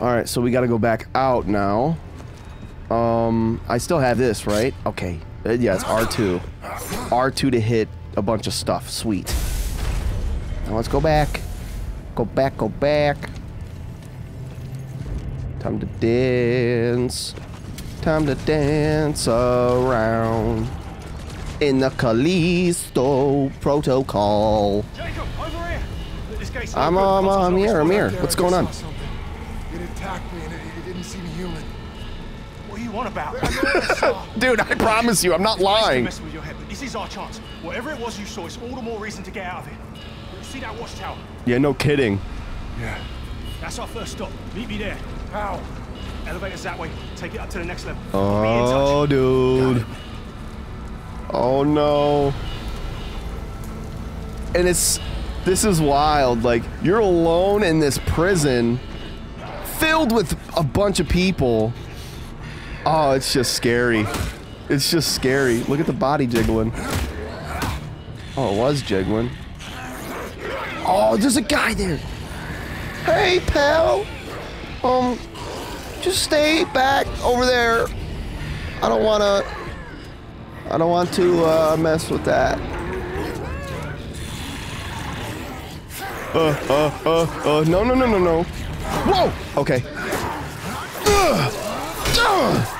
Alright, so we gotta go back out now. Um, I still have this, right? Okay. Uh, yeah, it's R2. R2 to hit a bunch of stuff. Sweet. Now let's go back. Go back, go back. Time to dance. Time to dance around. In the Callisto Protocol. Jacob, over here. This gate's I'm, open. um, I'm here, I'm here. What's going on? About? I know what I saw. Dude, I promise you, I'm not lying. mess with your head, but this is our chance. Whatever it was you saw, it's all the more reason to get out of here. You see that watchtower? Yeah, no kidding. Yeah. That's our first stop. Meet me there. How? Elevator's that way. Take it up to the next level. I'll be in. Oh, dude. Oh, no. And it's... This is wild. Like, you're alone in this prison filled with a bunch of people. Oh, it's just scary. It's just scary. Look at the body jiggling. Oh, it was jiggling. Oh, there's a guy there. Hey, pal. Um, just stay back over there. I don't want to. I don't want to uh, mess with that. Uh, uh, uh, uh, no, no, no, no, no. Whoa! Okay. Ugh! Ugh!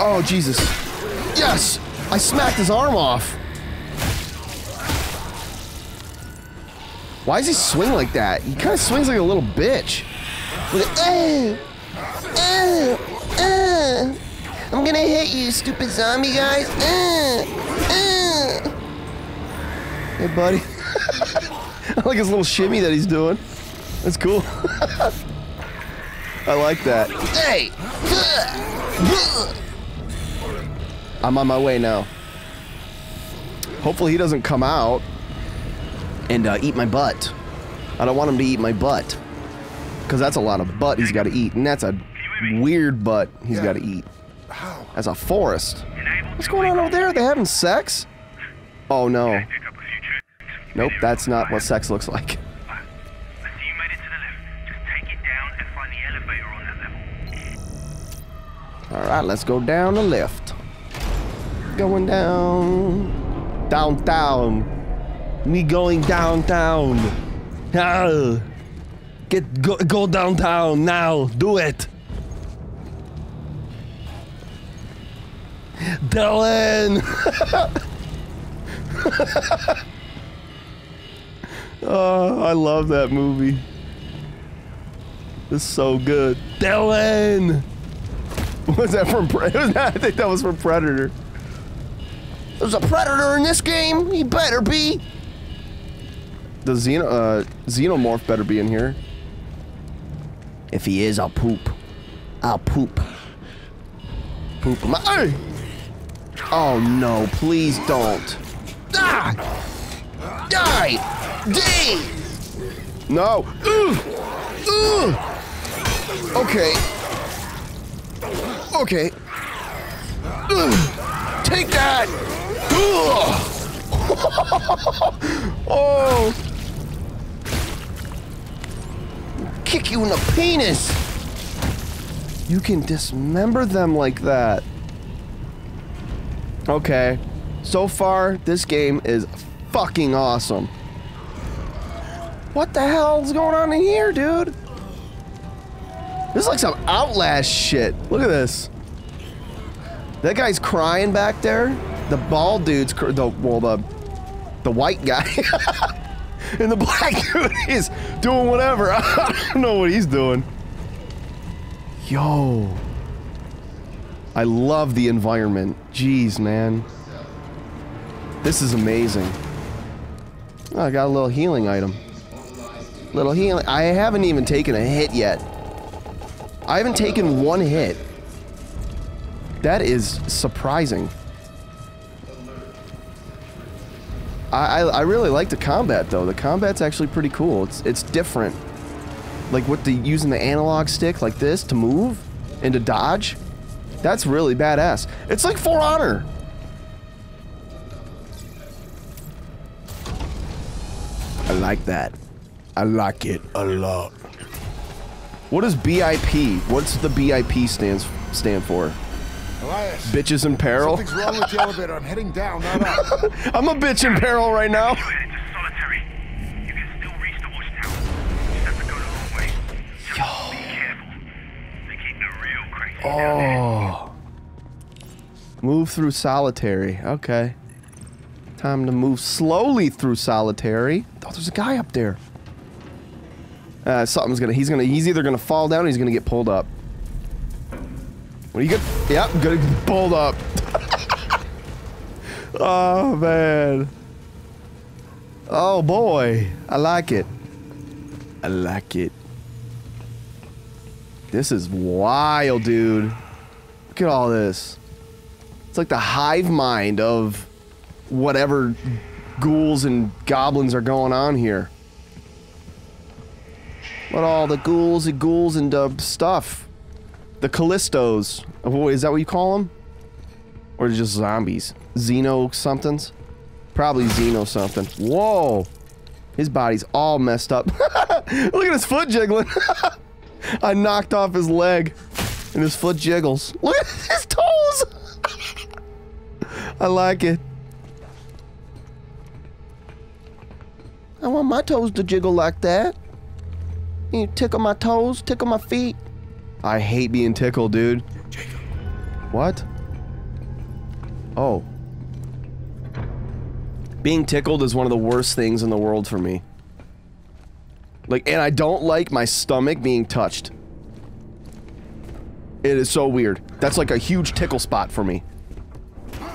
Oh, Jesus. Yes! I smacked his arm off. Why does he swing like that? He kind of swings like a little bitch. Uh, uh, uh. I'm gonna hit you, stupid zombie guys. Hey, buddy. I like his little shimmy that he's doing. That's cool. I like that. Hey! I'm on my way now. Hopefully he doesn't come out and uh, eat my butt. I don't want him to eat my butt. Because that's a lot of butt he's got to eat. And that's a weird butt he's Yeah. got to eat. As a forest. What's going on over there? Are they having sex? Oh no. Nope, that's not what sex looks like. Alright, let's go down the lift. Going down. Downtown. Me going downtown. Ah. Get go, go downtown now. Do it. Dillon. oh, I love that movie. It's so good. Dillon. Was that from? I think that was from Predator. There's a predator in this game. He better be. The xeno uh, xenomorph better be in here. If he is, I'll poop. I'll poop. Poop him. Hey! Oh no! Please don't. Ah! Die! D! No! Ugh! Ugh! Okay. Okay. Ugh. Take that! Oh! Kick you in the penis! You can dismember them like that. Okay. So far, this game is fucking awesome. What the hell's going on in here, dude? This is like some Outlast shit. Look at this. That guy's crying back there. The bald dude's the well the the white guy. and the black dude is doing whatever. I don't know what he's doing. Yo. I love the environment. Jeez, man. This is amazing. Oh, I got a little healing item. Little healing. I haven't even taken a hit yet. I haven't taken one hit. That is surprising. I, I, really like the combat though. The combat's actually pretty cool. It's it's different. Like with the using the analog stick like this to move and to dodge. That's really badass. It's like For Honor. I like that. I like it a lot. What is BIP? What's the BIP stands stand for? Elias. Bitches in peril. Something's wrong with the elevator. I'm heading down, not up. I'm a bitch in peril right now. You're solitary. You can still reach the watchtower. You have to go the long way. Be careful. They keep the real crazy down there. Oh. Move through solitary. Okay. Time to move slowly through solitary. Oh, there's a guy up there. Uh, something's gonna. He's gonna. He's either gonna fall down or he's gonna get pulled up. You good? Yep, gonna pulled up. oh man. Oh boy, I like it. I like it. This is wild, dude. Look at all this. It's like the hive mind of whatever ghouls and goblins are going on here. What all the ghouls and ghouls and uh, stuff. The Callistos. Is that what you call them? Or just zombies? Xeno somethings? Probably Xeno something. Whoa! His body's all messed up. Look at his foot jiggling. I knocked off his leg, and his foot jiggles. Look at his toes. I like it. I want my toes to jiggle like that. You tickle my toes, tickle my feet. I hate being tickled, dude. What? Oh. Being tickled is one of the worst things in the world for me. Like, and I don't like my stomach being touched. It is so weird. That's like a huge tickle spot for me.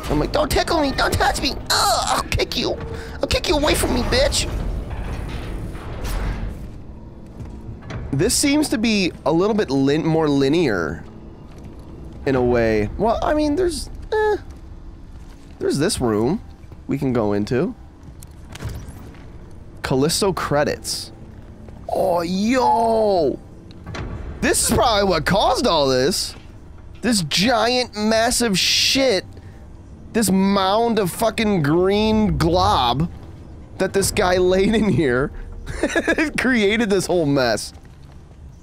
I'm like, don't tickle me, don't touch me. Ugh, I'll kick you. I'll kick you away from me, bitch. This seems to be a little bit lin more linear. In a way. Well, I mean, there's, eh, there's this room we can go into. Callisto credits. Oh, yo! This is probably what caused all this. This giant, massive shit. This mound of fucking green glob that this guy laid in here created this whole mess.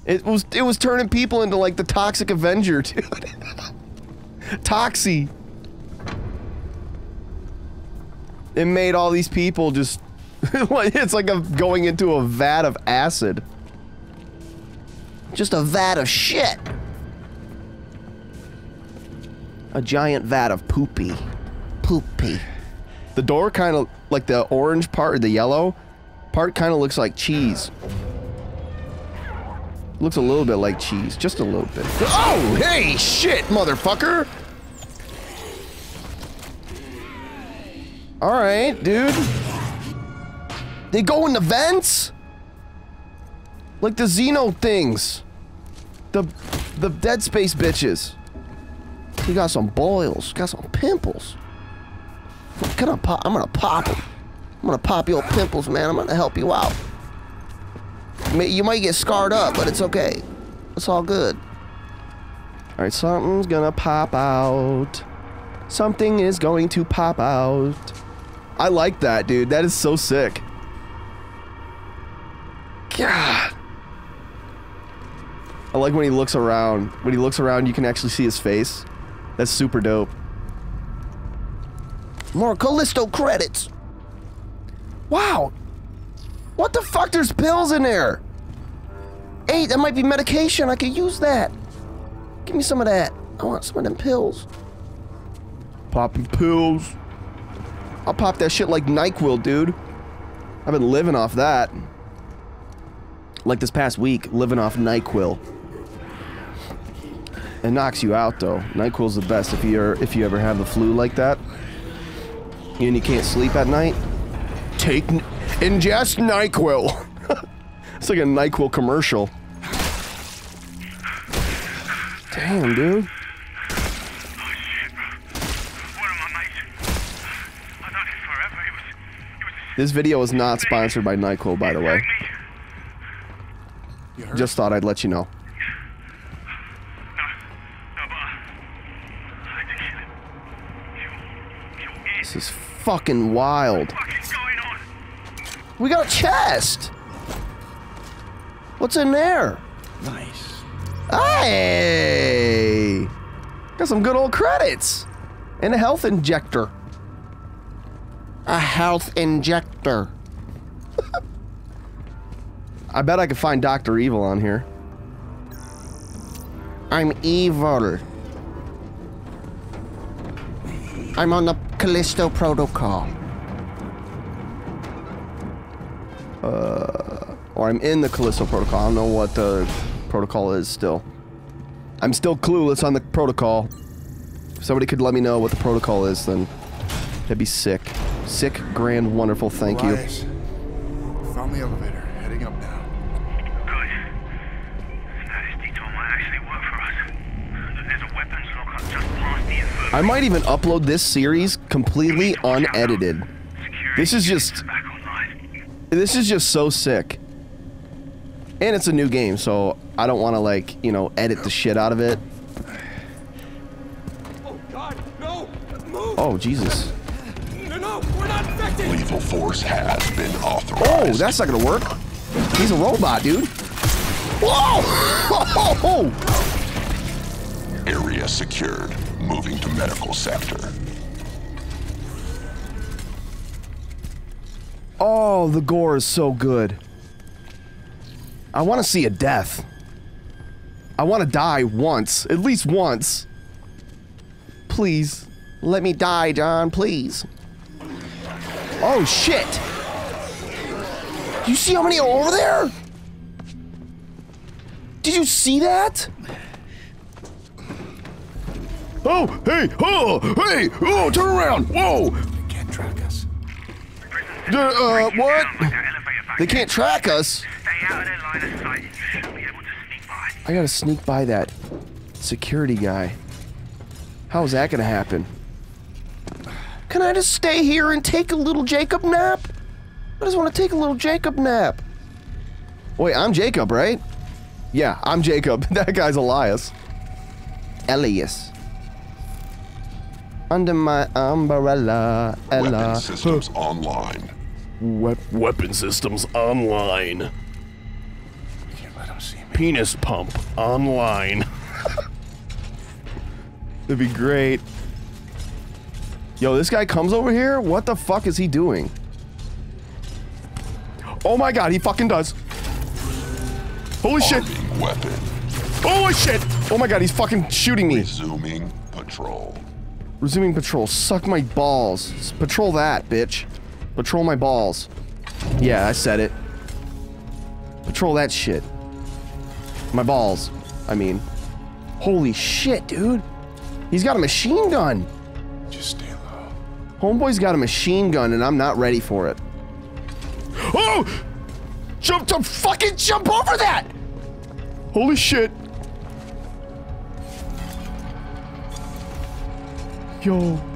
It was it was turning people into like the Toxic Avenger, dude. Toxie. It made all these people just it's like a, going into a vat of acid. Just a vat of shit. A giant vat of poopy. Poopy. The door kind of, like the orange part or the yellow part kind of looks like cheese. Looks a little bit like cheese. Just a little bit. Oh, hey, shit, motherfucker! Alright, dude. They go in the vents? Like the Xeno things. The the Dead Space bitches. He got some boils, got some pimples. Can I pop? I'm gonna pop them. I'm gonna pop your pimples, man. I'm gonna help you out. You might get scarred up, but it's okay. It's all good. All right, something's gonna pop out. Something is going to pop out. I like that, dude. That is so sick. God. I like when he looks around. When he looks around, you can actually see his face. That's super dope. More Callisto credits. Wow. What the fuck? There's pills in there. Hey, that might be medication. I could use that. Give me some of that. I want some of them pills. Popping pills. I'll pop that shit like NyQuil, dude. I've been living off that. Like this past week, living off NyQuil. It knocks you out though. NyQuil's the best if you're if you ever have the flu like that. And you can't sleep at night. Take ingest NyQuil. it's like a NyQuil commercial. Damn, dude. Oh, One of my mates. I've known him forever. He was, he was This video is not sponsored by NyQuil, by the way. me. You hurt? Just thought I'd let you know. No, no, but I had to kill him. Kill, kill it. This is fucking wild. What is going on? We got a chest. What's in there? Nice. Hey! Got some good old credits. And a health injector. A health injector. I bet I could find Dr. Evil on here. I'm evil. I'm on the Callisto Protocol. Uh, or I'm in the Callisto Protocol. I don't know what the protocol is still. I'm still clueless on the protocol. If somebody could let me know what the protocol is, then that'd be sick. Sick, grand, wonderful, thank you. Elias, Found the elevator. Heading up now. Good. Now this detour might actually work for us. There's a weapons lockup just past the infirmary. I might even upload this series completely unedited. This is is just back online. This is just so sick. And it's a new game, so I don't want to like, you know, edit the shit out of it. Oh God, no! Move! Oh, Jesus. No, no, we're not infected! Lethal force has been authorized. Oh, that's not gonna work. He's a robot, dude. Whoa! Area secured. Moving to medical sector. Oh, the gore is so good. I want to see a death. I want to die once, at least once. Please, let me die, John, please. Oh, shit. Do You see how many are over there? Did you see that? Oh, hey, oh, hey, oh, turn around, whoa. Uh, uh, what? They can't track us. I gotta sneak by that security guy. How is that gonna happen? Can I just stay here and take a little Jacob nap? I just want to take a little Jacob nap. Wait, I'm Jacob, right? Yeah, I'm Jacob. That guy's Elias. Elias. Under my umbrella, Ella. Weapon systems online. Wep- weapon systems online. Can't let them see me. penis pump online. That'd be great. Yo, this guy comes over here? What the fuck is he doing? Oh my god, he fucking does. Holy shit. Weapon. Holy shit. Oh my god, he's fucking shooting me. Resuming patrol. Resuming patrol. Suck my balls. Patrol that, bitch. Patrol my balls. Yeah, I said it. Patrol that shit. My balls. I mean. Holy shit, dude. He's got a machine gun. Just stay low. Homeboy's got a machine gun and I'm not ready for it. Oh! Jump to fucking jump over that! Holy shit. Yo.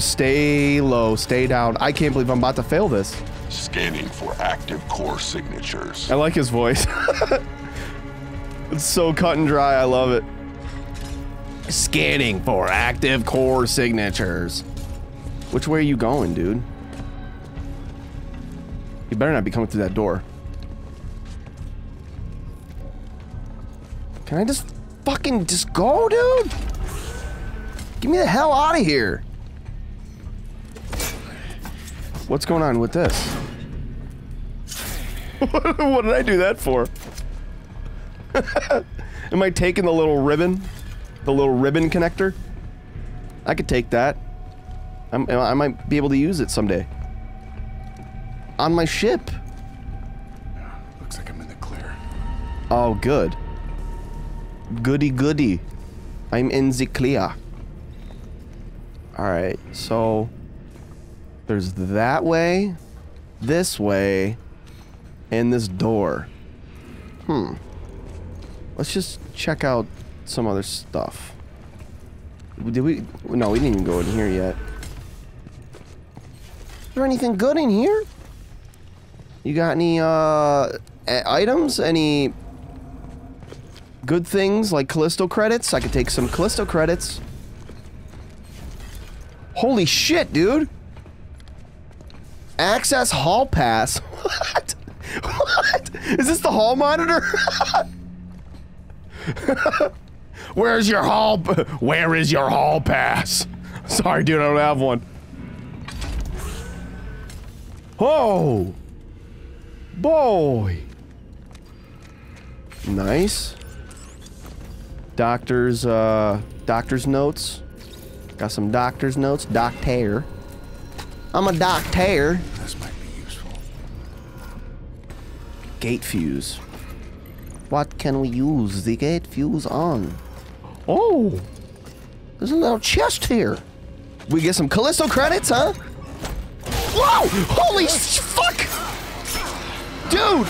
Just stay low, stay down. I can't believe I'm about to fail this. Scanning for active core signatures. I like his voice. it's so cut and dry, I love it. Scanning for active core signatures. Which way are you going, dude? You better not be coming through that door. Can I just fucking just go, dude? Get me the hell out of here. What's going on with this? what did I do that for? Am I taking the little ribbon? The little ribbon connector? I could take that. I'm, I might be able to use it someday. On my ship. Looks like I'm in the clear. Oh, good. Goody goody. I'm in the clear. Alright, so there's that way, this way, and this door. Hmm. Let's just check out some other stuff. Did we? No, we didn't even go in here yet. Is there anything good in here? You got any, uh, items? Any good things like Callisto credits? I could take some Callisto credits. Holy shit, dude! Access hall pass. What? What? Is this the hall monitor? Where's your hall? Where is your hall pass? Sorry, dude, I don't have one. Oh, boy. Nice. Doctor's, uh, doctor's notes. Got some doctor's notes. Doctor. I'm a doctor. This might be useful. Gate fuse. What can we use the gate fuse on? Oh, there's a little chest here. We get some Callisto credits, huh? Whoa! Holy s- fuck! Dude!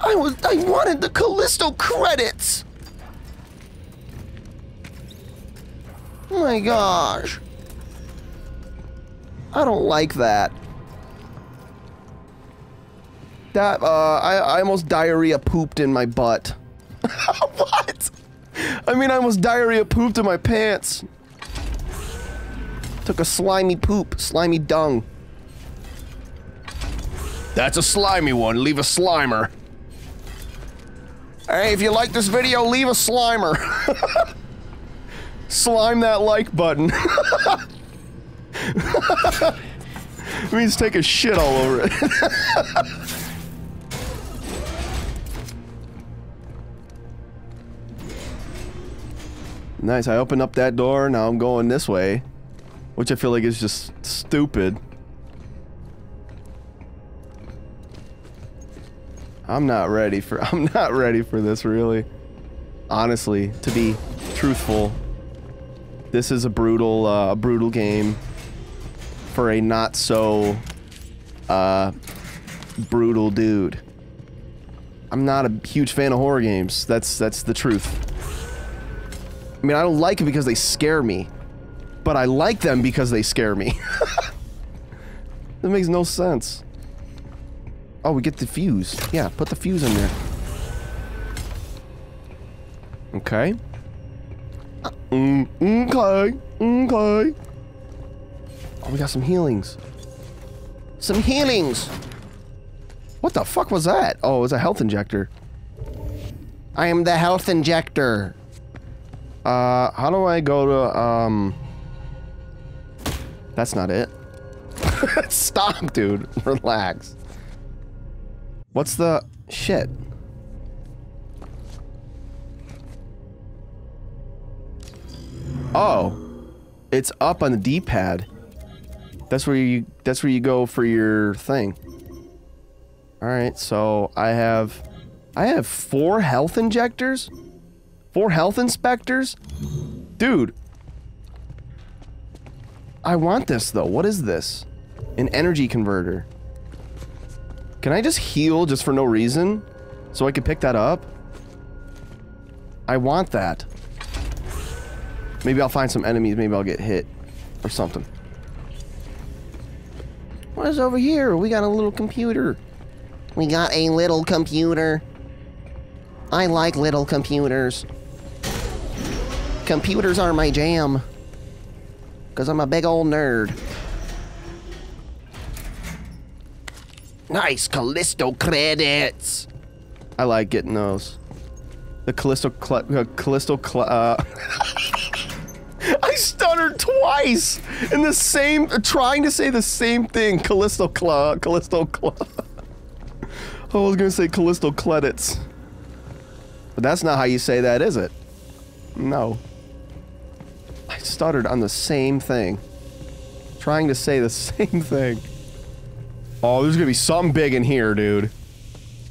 I was- I wanted the Callisto credits! Oh my gosh. I don't like that. That, uh, I, I almost diarrhea pooped in my butt. what? I mean, I almost diarrhea pooped in my pants. Took a slimy poop, slimy dung. That's a slimy one. Leave a slimer. Hey, if you like this video, leave a slimer. Slime that like button. it means take a shit all over it. nice, I opened up that door, now I'm going this way. Which I feel like is just stupid. I'm not ready for I'm not ready for this really. Honestly, to be truthful. This is a brutal uh, a brutal game for a not so uh brutal dude. I'm not a huge fan of horror games. That's that's the truth. I mean, I don't like it because they scare me, but I like them because they scare me. that makes no sense. Oh, we get the fuse. Yeah, put the fuse in there. Okay. Uh, mm, okay. Okay. Oh, we got some healings. Some healings! What the fuck was that? Oh, it was a health injector. I am the health injector. Uh, how do I go to, um... That's not it. Stop, dude. Relax. What's the... Shit. Oh. It's up on the D-pad. That's where you that's where you go for your thing. Alright, so I have I have four health injectors? Four health inspectors? Dude. I want this though. What is this? An energy converter. Can I just heal just for no reason? So I can pick that up? I want that. Maybe I'll find some enemies. Maybe I'll get hit. Or something. What is over here? We got a little computer. We got a little computer. I like little computers. Computers are my jam. Because I'm a big old nerd. Nice Callisto credits. I like getting those. The Callisto uh, Callisto uh stuttered twice in the same trying to say the same thing. Callisto Cl Callisto Cl oh, I was gonna say Callisto credits. But that's not how you say that, is it? No. I stuttered on the same thing. Trying to say the same thing. Oh, there's gonna be something big in here, dude.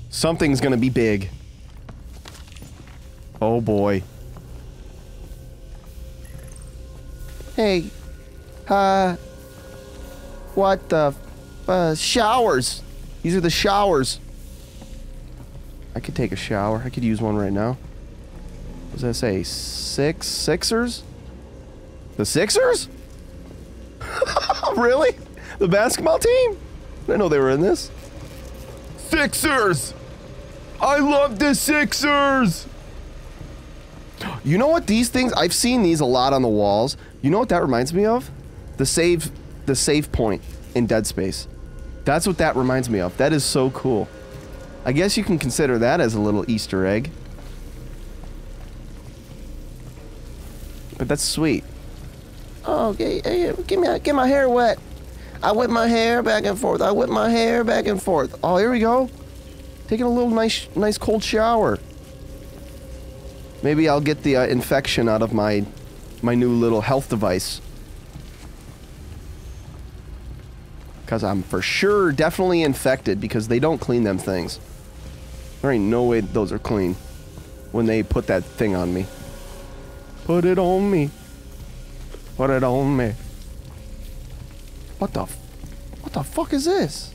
Something's gonna be big. Oh boy. Hey, uh, what the, uh, showers. These are the showers. I could take a shower. I could use one right now. What does that say? Six Sixers? The Sixers? really? The basketball team? I know they were in this. Sixers! I love the Sixers! You know what these things, I've seen these a lot on the walls. You know what that reminds me of? The save, the save point in Dead Space. That's what that reminds me of. That is so cool. I guess you can consider that as a little Easter egg. But that's sweet. Oh, g- g- give me, get my hair wet. I whip my hair back and forth. I whip my hair back and forth. Oh, here we go. Taking a little nice, nice cold shower. Maybe I'll get the uh, infection out of my, my new little health device. Because I'm for sure definitely infected because they don't clean them things. There ain't no way those are clean when they put that thing on me. Put it on me. Put it on me. What the What the fuck is this?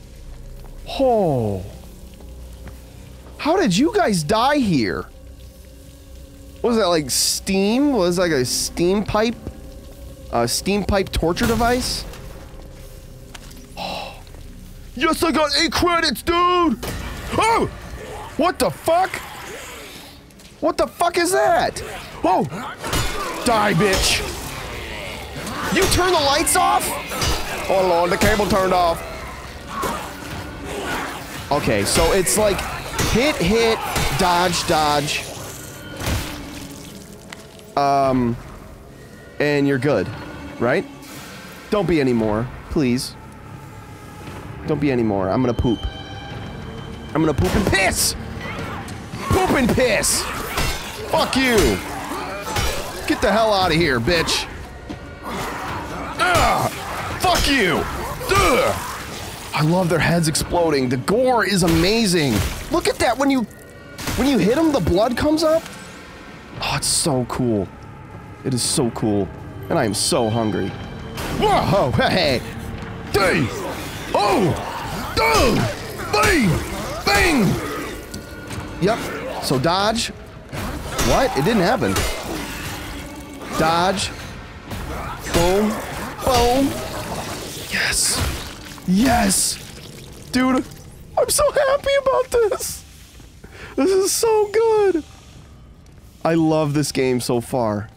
Oh. How did you guys die here? What was that like steam? Was like a steam pipe? A steam pipe torture device? Oh. Yes, I got eight credits, dude! Oh! What the fuck? What the fuck is that? Oh! Die, bitch! You turn the lights off? Oh lord, the cable turned off. Okay, so it's like hit, hit, dodge, dodge. Um, and you're good, right? Don't be anymore, please. Don't be anymore. I'm gonna poop. I'm gonna poop and piss! Poop and piss! Fuck you! Get the hell out of here, bitch! Ugh! Fuck you! Ugh! I love their heads exploding. The gore is amazing. Look at that when you when you hit them, the blood comes up. Oh, it's so cool. It is so cool. And I am so hungry. Whoa, oh, hey! Dang! Oh! Oh! Bang! Bang! Yep. So dodge. What? It didn't happen. Dodge. Boom. Boom. Yes. Yes. Dude, I'm so happy about this. This is so good. I love this game so far.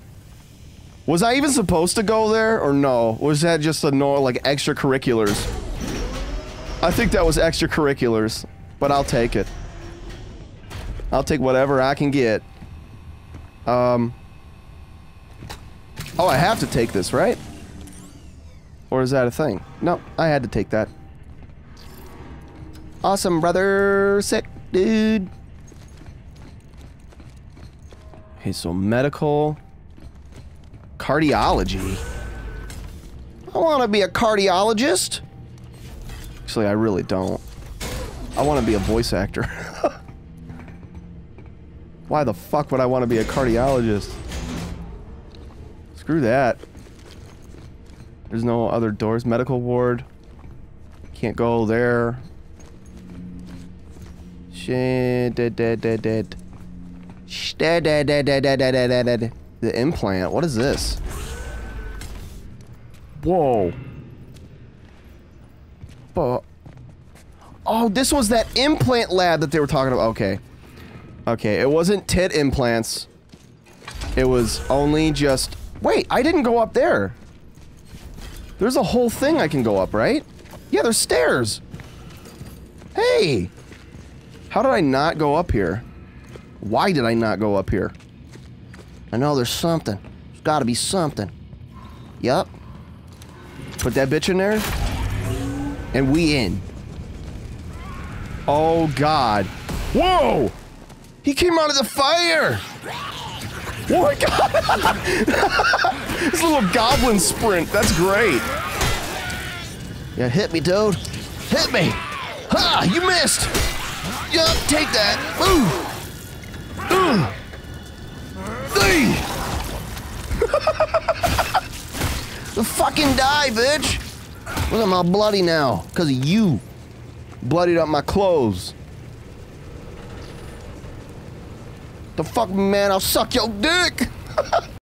Was I even supposed to go there or no? Was that just a no like extracurriculars? I think that was extracurriculars, but I'll take it. I'll take whatever I can get. Um Oh, I have to take this, right? Or is that a thing? No, I had to take that. Awesome, brother. Sick, dude. Okay, so medical. Cardiology. I want to be a cardiologist. Actually, I really don't. I want to be a voice actor. Why the fuck would I want to be a cardiologist? Screw that. There's no other doors. Medical ward. Can't go there. Shit. Dead, dead, dead, dead. The implant. What is this? Whoa. But. Oh, this was that implant lab that they were talking about. Okay. Okay, it wasn't tit implants. It was only just... Wait, I didn't go up there. There's a whole thing I can go up, right? Yeah, there's stairs. Hey! How did I not go up here? Why did I not go up here? I know there's something. There's gotta be something. Yup. Put that bitch in there. And we in. Oh, God. Whoa! He came out of the fire! Oh my god! this little goblin sprint, that's great. Yeah, hit me, dude. Hit me! Ha! You missed! Yup, take that. Ooh! The fucking die, bitch! Look at my bloody now, because of you. Bloodied up my clothes. The fuck, man, I'll suck your dick!